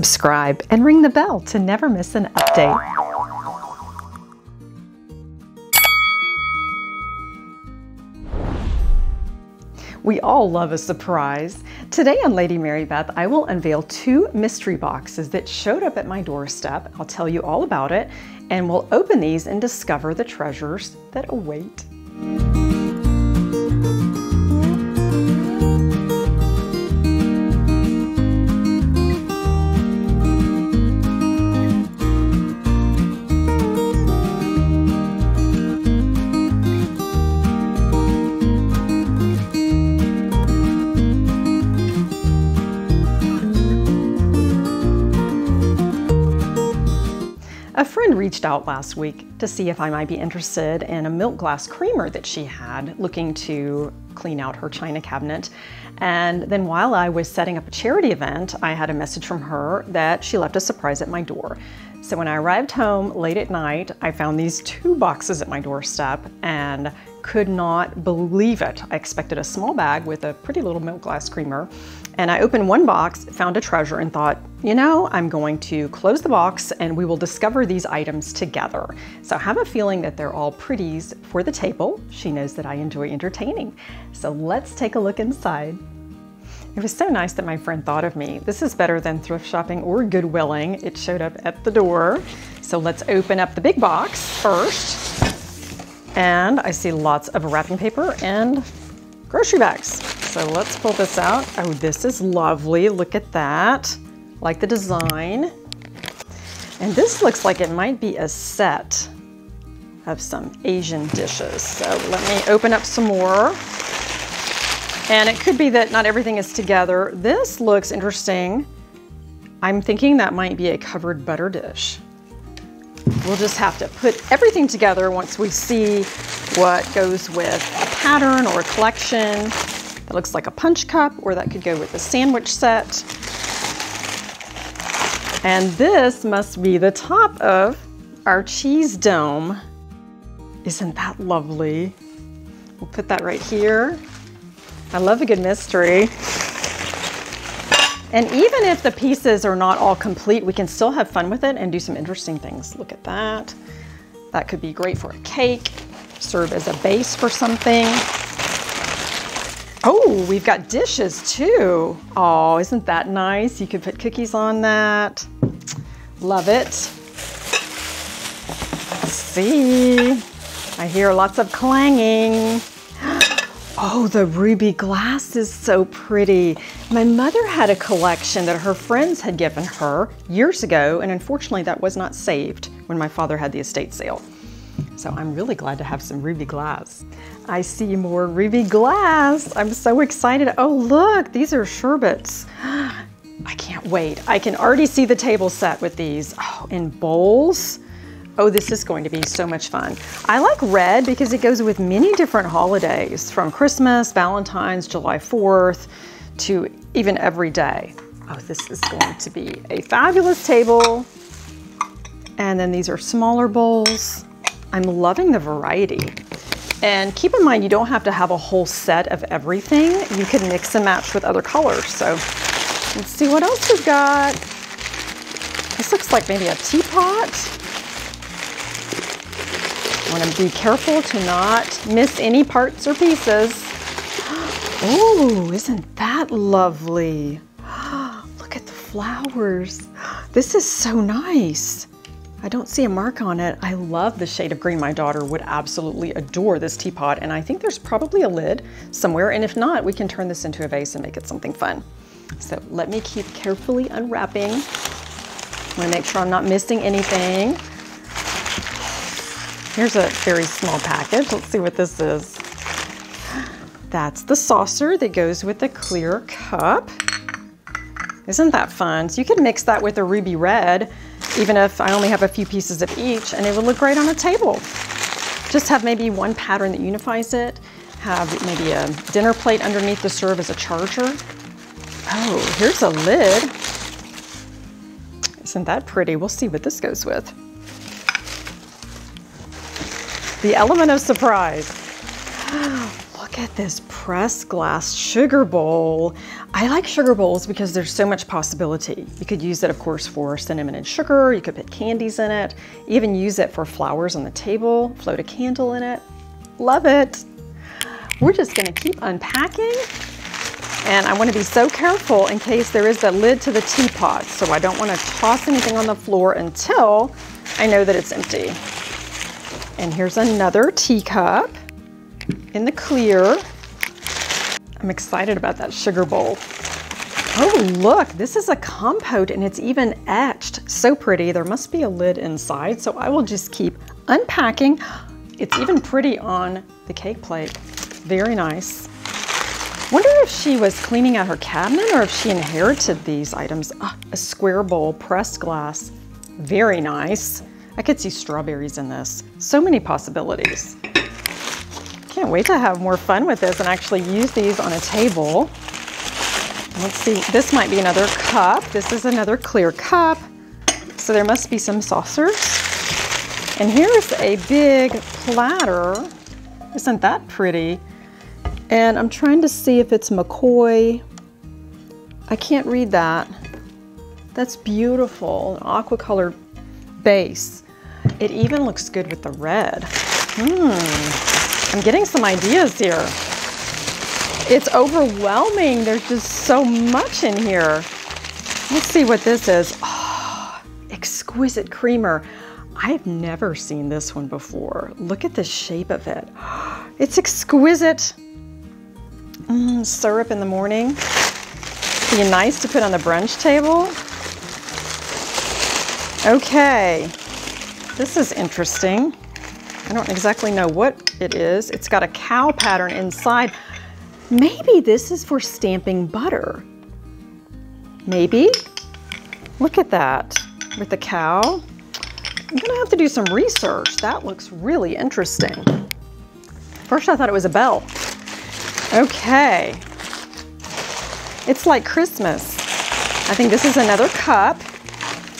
subscribe, and ring the bell to never miss an update. We all love a surprise. Today on Lady Mary Beth, I will unveil two mystery boxes that showed up at my doorstep. I'll tell you all about it, and we'll open these and discover the treasures that await. Reached out last week to see if I might be interested in a milk glass creamer that she had looking to clean out her china cabinet. And then while I was setting up a charity event, I had a message from her that she left a surprise at my door. So when I arrived home late at night, I found these two boxes at my doorstep and could not believe it. I expected a small bag with a pretty little milk glass creamer. And I opened one box, found a treasure, and thought, you know, I'm going to close the box and we will discover these items together. So I have a feeling that they're all pretties for the table. She knows that I enjoy entertaining. So let's take a look inside. It was so nice that my friend thought of me. This is better than thrift shopping or Goodwilling. It showed up at the door. So let's open up the big box first. And I see lots of wrapping paper and grocery bags. So let's pull this out. Oh, this is lovely. Look at that. Like the design. And this looks like it might be a set of some Asian dishes. So let me open up some more. And it could be that not everything is together. This looks interesting. I'm thinking that might be a covered butter dish. We'll just have to put everything together once we see what goes with a pattern or a collection that looks like a punch cup, or that could go with a sandwich set. And this must be the top of our cheese dome. Isn't that lovely? We'll put that right here. I love a good mystery. And even if the pieces are not all complete, we can still have fun with it and do some interesting things. Look at that. That could be great for a cake, serve as a base for something. Oh, we've got dishes too. Oh, isn't that nice? You could put cookies on that. Love it. Let's see. I hear lots of clanging. Oh, the ruby glass is so pretty. My mother had a collection that her friends had given her years ago, and unfortunately that was not saved when my father had the estate sale. So I'm really glad to have some ruby glass. I see more ruby glass. I'm so excited. Oh, look, these are sherbets. I can't wait. I can already see the table set with these. Oh, in bowls. Oh, this is going to be so much fun. I like red because it goes with many different holidays from Christmas, Valentine's, July 4th to even every day. Oh, this is going to be a fabulous table. And then these are smaller bowls. I'm loving the variety. And keep in mind, you don't have to have a whole set of everything. You can mix and match with other colors. So let's see what else we've got. This looks like maybe a teapot. I want to be careful to not miss any parts or pieces. Oh, isn't that lovely? Look at the flowers. This is so nice. I don't see a mark on it. I love the shade of green. My daughter would absolutely adore this teapot, and I think there's probably a lid somewhere, and if not, we can turn this into a vase and make it something fun. So let me keep carefully unwrapping. I wanna make sure I'm not missing anything. Here's a very small package. Let's see what this is. That's the saucer that goes with the clear cup. Isn't that fun? So you could mix that with a ruby red, even if I only have a few pieces of each, and it would look great on a table. Just have maybe one pattern that unifies it. Have maybe a dinner plate underneath to serve as a charger. Oh, here's a lid. Isn't that pretty? We'll see what this goes with. The element of surprise. Look at this pressed glass sugar bowl. I like sugar bowls because there's so much possibility. You could use it, of course, for cinnamon and sugar. You could put candies in it, even use it for flowers on the table, float a candle in it. Love it. We're just gonna keep unpacking and I wanna be so careful in case there is a lid to the teapot. So I don't wanna toss anything on the floor until I know that it's empty. And here's another teacup in the clear. I'm excited about that sugar bowl. Oh, look, this is a compote and it's even etched. So pretty. There must be a lid inside, so I will just keep unpacking. It's even pretty on the cake plate. Very nice. Wonder if she was cleaning out her cabinet or if she inherited these items. Ah, a square bowl, pressed glass. Very nice. I could see strawberries in this. So many possibilities. Can't wait to have more fun with this and actually use these on a table. Let's see, this might be another cup. This is another clear cup. So there must be some saucers. And here's a big platter. Isn't that pretty? And I'm trying to see if it's McCoy. I can't read that. That's beautiful, an aqua color base. It even looks good with the red. Hmm. I'm getting some ideas here. It's overwhelming. There's just so much in here. Let's see what this is. Oh, exquisite creamer. I've never seen this one before. Look at the shape of it. It's exquisite. Mm, syrup in the morning. Be nice to put on the brunch table. Okay, this is interesting. I don't exactly know what it is. It's got a cow pattern inside. Maybe this is for stamping butter. Maybe. Look at that with the cow. I'm gonna have to do some research. That looks really interesting. First I thought it was a bell. Okay. It's like Christmas. I think this is another cup,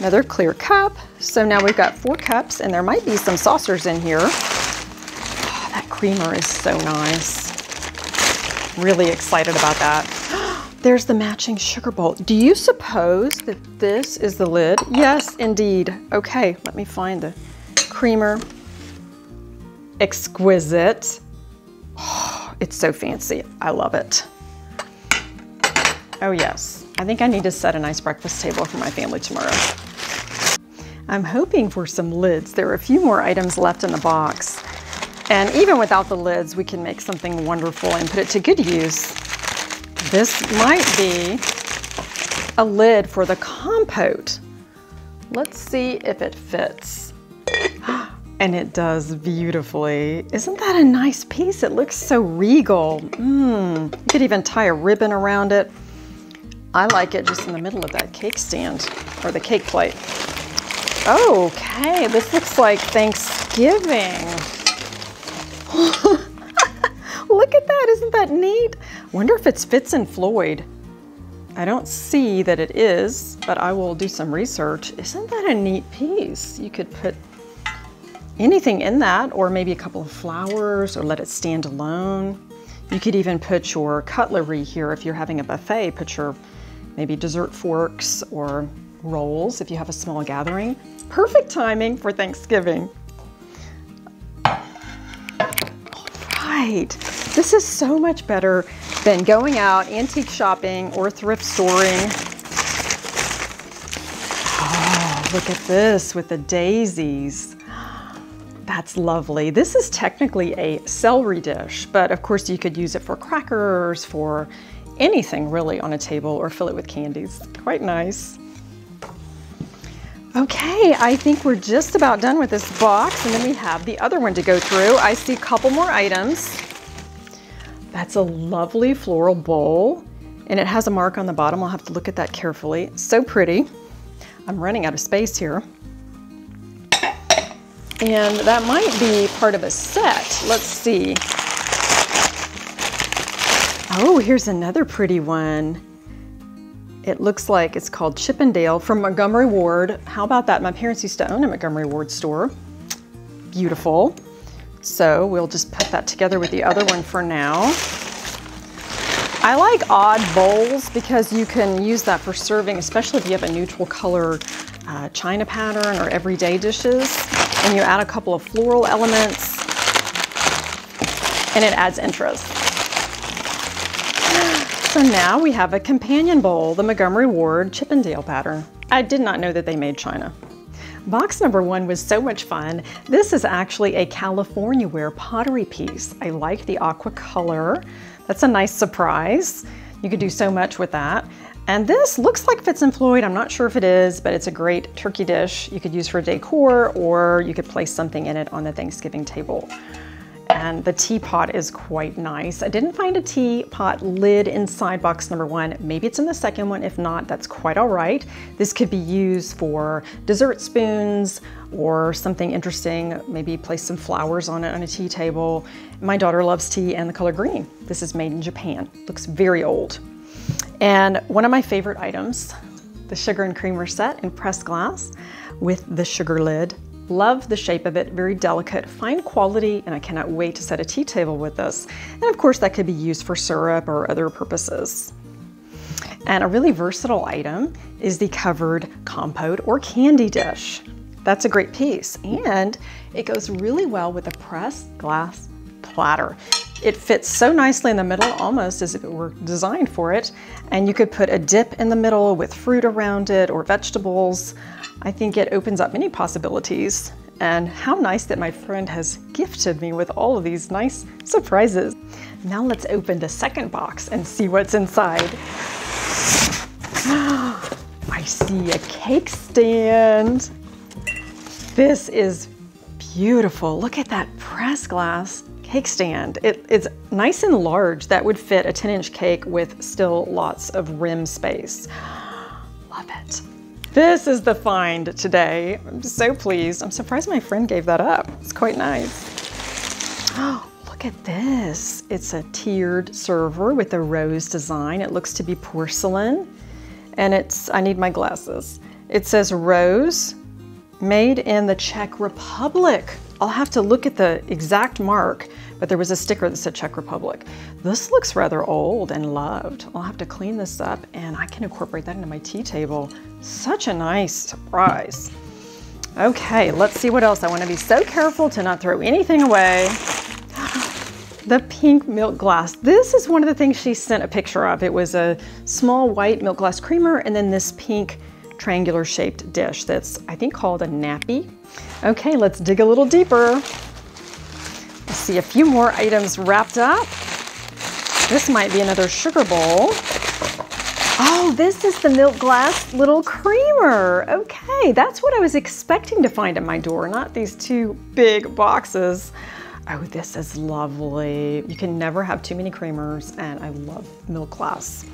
another clear cup. So now we've got four cups and there might be some saucers in here. Oh, that creamer is so nice. Really excited about that. There's the matching sugar bowl. Do you suppose that this is the lid? Yes, indeed. Okay, let me find the creamer. Exquisite. Oh, it's so fancy. I love it. Oh yes, I think I need to set a nice breakfast table for my family tomorrow. I'm hoping for some lids. There are a few more items left in the box. And even without the lids, we can make something wonderful and put it to good use. This might be a lid for the compote. Let's see if it fits. And it does beautifully. Isn't that a nice piece? It looks so regal. Mmm. You could even tie a ribbon around it. I like it just in the middle of that cake stand or the cake plate. Okay, this looks like Thanksgiving. Look at that, isn't that neat? Wonder if it's Fitz and Floyd. I don't see that it is, but I will do some research. Isn't that a neat piece? You could put anything in that, or maybe a couple of flowers, or let it stand alone. You could even put your cutlery here if you're having a buffet, put your maybe dessert forks or rolls if you have a small gathering. Perfect timing for Thanksgiving. All right, this is so much better than going out antique shopping or thrift storing. Oh, look at this with the daisies. That's lovely. This is technically a celery dish, but of course you could use it for crackers, for anything really on a table or fill it with candies. Quite nice. Okay, I think we're just about done with this box and then we have the other one to go through. I see a couple more items. That's a lovely floral bowl and it has a mark on the bottom. I'll have to look at that carefully. So pretty. I'm running out of space here. And that might be part of a set. Let's see. Oh, here's another pretty one. It looks like it's called Chippendale from Montgomery Ward. How about that? My parents used to own a Montgomery Ward store. Beautiful. So we'll just put that together with the other one for now. I like odd bowls because you can use that for serving, especially if you have a neutral color uh, china pattern or everyday dishes. And you add a couple of floral elements and it adds interest. So now we have a companion bowl, the Montgomery Ward Chippendale pattern. I did not know that they made china. Box number one was so much fun. This is actually a California ware pottery piece. I like the aqua color. That's a nice surprise. You could do so much with that. And this looks like Fitz and Floyd. I'm not sure if it is, but it's a great turkey dish you could use for decor or you could place something in it on the Thanksgiving table and the teapot is quite nice. I didn't find a teapot lid inside box number one. Maybe it's in the second one. If not, that's quite all right. This could be used for dessert spoons or something interesting. Maybe place some flowers on it on a tea table. My daughter loves tea and the color green. This is made in Japan. Looks very old. And one of my favorite items, the sugar and creamer set in pressed glass with the sugar lid Love the shape of it, very delicate, fine quality, and I cannot wait to set a tea table with this. And of course that could be used for syrup or other purposes. And a really versatile item is the covered compote or candy dish. That's a great piece and it goes really well with a pressed glass platter. It fits so nicely in the middle, almost as if it were designed for it. And you could put a dip in the middle with fruit around it or vegetables. I think it opens up many possibilities. And how nice that my friend has gifted me with all of these nice surprises. Now let's open the second box and see what's inside. I see a cake stand. This is beautiful. Look at that press glass cake stand. It, it's nice and large. That would fit a 10 inch cake with still lots of rim space. Love it. This is the find today. I'm so pleased. I'm surprised my friend gave that up. It's quite nice. Oh, look at this. It's a tiered server with a rose design. It looks to be porcelain. And it's, I need my glasses. It says rose, made in the Czech Republic. I'll have to look at the exact mark, but there was a sticker that said Czech Republic. This looks rather old and loved. I'll have to clean this up and I can incorporate that into my tea table. Such a nice surprise. Okay, let's see what else. I want to be so careful to not throw anything away. The pink milk glass. This is one of the things she sent a picture of. It was a small white milk glass creamer and then this pink triangular shaped dish that's, I think, called a nappy. Okay, let's dig a little deeper. See a few more items wrapped up. This might be another sugar bowl. Oh, this is the milk glass little creamer. Okay, that's what I was expecting to find at my door, not these two big boxes. Oh, this is lovely. You can never have too many creamers, and I love milk glass.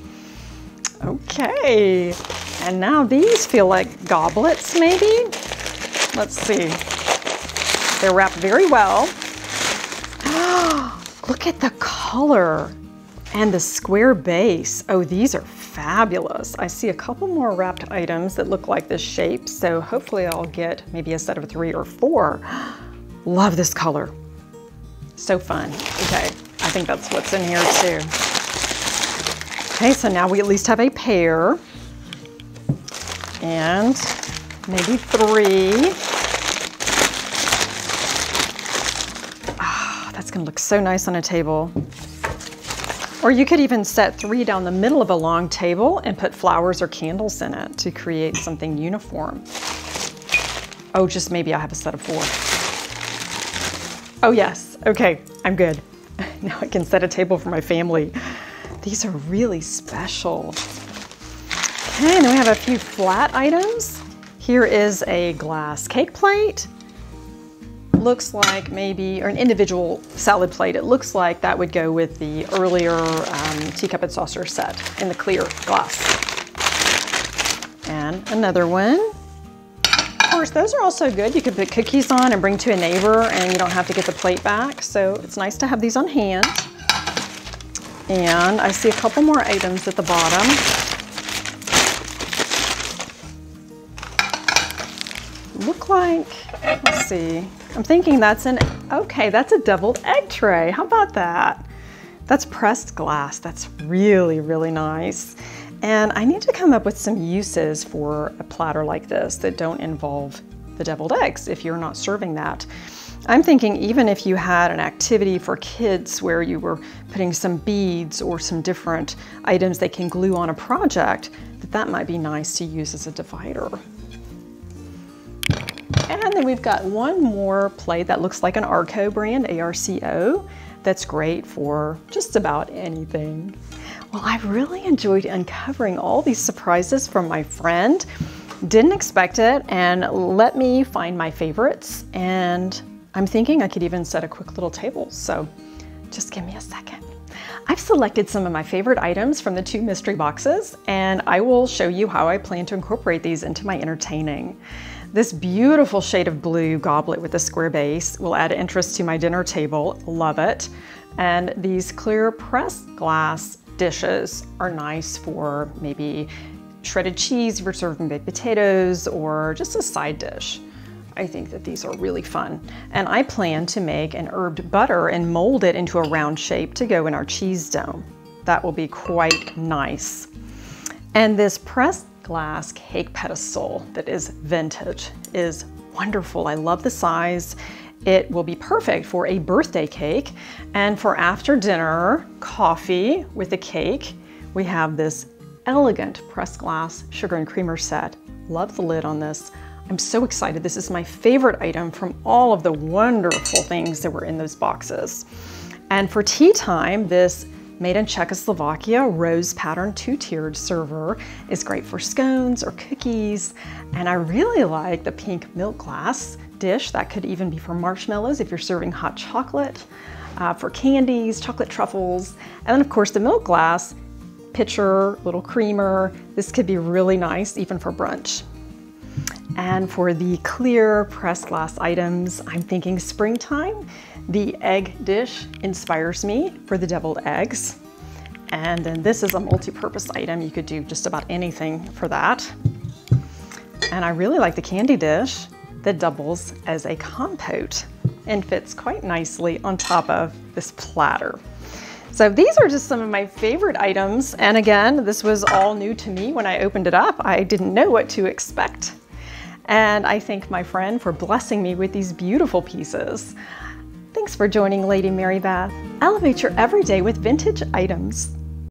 Okay, and now these feel like goblets, maybe? Let's see. They're wrapped very well. Look at the color and the square base. Oh, these are fabulous. I see a couple more wrapped items that look like this shape, so hopefully I'll get maybe a set of three or four. Love this color. So fun. Okay, I think that's what's in here too. Okay, so now we at least have a pair and maybe three. Gonna look so nice on a table. Or you could even set three down the middle of a long table and put flowers or candles in it to create something uniform. Oh, just maybe I have a set of four. Oh yes, okay, I'm good. Now I can set a table for my family. These are really special. Okay, then we have a few flat items. Here is a glass cake plate. Looks like maybe, or an individual salad plate. It looks like that would go with the earlier um, teacup and saucer set in the clear glass. And another one. Of course, those are also good. You could put cookies on and bring to a neighbor and you don't have to get the plate back. So it's nice to have these on hand. And I see a couple more items at the bottom. Let's see, I'm thinking that's an Okay, that's a deviled egg tray. How about that? That's pressed glass. That's really, really nice. And I need to come up with some uses for a platter like this that don't involve the deviled eggs if you're not serving that. I'm thinking even if you had an activity for kids where you were putting some beads or some different items they can glue on a project, that that might be nice to use as a divider. And then we've got one more plate that looks like an Arco brand, ARCO, that's great for just about anything. Well, I've really enjoyed uncovering all these surprises from my friend. Didn't expect it, and let me find my favorites. And I'm thinking I could even set a quick little table, so just give me a second. I've selected some of my favorite items from the two mystery boxes, and I will show you how I plan to incorporate these into my entertaining. This beautiful shade of blue goblet with a square base will add interest to my dinner table. Love it. And these clear pressed glass dishes are nice for maybe shredded cheese for serving baked potatoes or just a side dish. I think that these are really fun. And I plan to make an herbed butter and mold it into a round shape to go in our cheese dome. That will be quite nice. And this pressed glass cake pedestal that is vintage is wonderful. I love the size. It will be perfect for a birthday cake and for after dinner coffee with a cake. We have this elegant pressed glass sugar and creamer set. Love the lid on this. I'm so excited. This is my favorite item from all of the wonderful things that were in those boxes. And for tea time, this Made in Czechoslovakia rose pattern two-tiered server is great for scones or cookies. And I really like the pink milk glass dish. That could even be for marshmallows if you're serving hot chocolate, uh, for candies, chocolate truffles. And then of course the milk glass pitcher, little creamer. This could be really nice even for brunch. And for the clear pressed glass items, I'm thinking springtime. The egg dish inspires me for the deviled eggs. And then this is a multi-purpose item. You could do just about anything for that. And I really like the candy dish that doubles as a compote and fits quite nicely on top of this platter. So these are just some of my favorite items. And again, this was all new to me when I opened it up. I didn't know what to expect. And I thank my friend for blessing me with these beautiful pieces. Thanks for joining Lady Mary Beth. Elevate your everyday with vintage items.